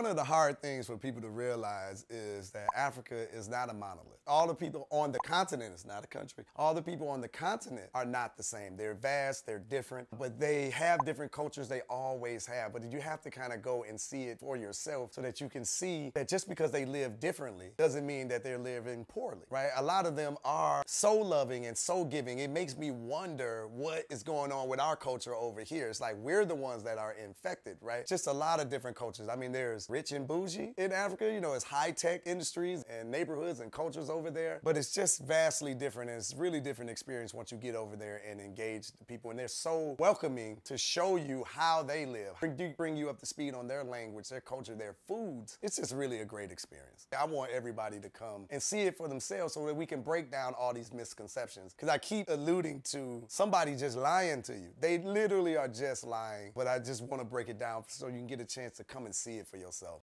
One of the hard things for people to realize is that Africa is not a monolith. All the people on the continent is not a country. All the people on the continent are not the same. They're vast, they're different, but they have different cultures. They always have. But you have to kind of go and see it for yourself so that you can see that just because they live differently doesn't mean that they're living poorly, right? A lot of them are so loving and so giving. It makes me wonder what is going on with our culture over here. It's like we're the ones that are infected, right? Just a lot of different cultures. I mean, there's rich and bougie in Africa, you know, it's high tech industries and neighborhoods and cultures over there, but it's just vastly different. And it's really different experience once you get over there and engage the people. And they're so welcoming to show you how they live, bring, bring you up to speed on their language, their culture, their foods. It's just really a great experience. I want everybody to come and see it for themselves so that we can break down all these misconceptions. Because I keep alluding to somebody just lying to you. They literally are just lying, but I just want to break it down so you can get a chance to come and see it for yourself. So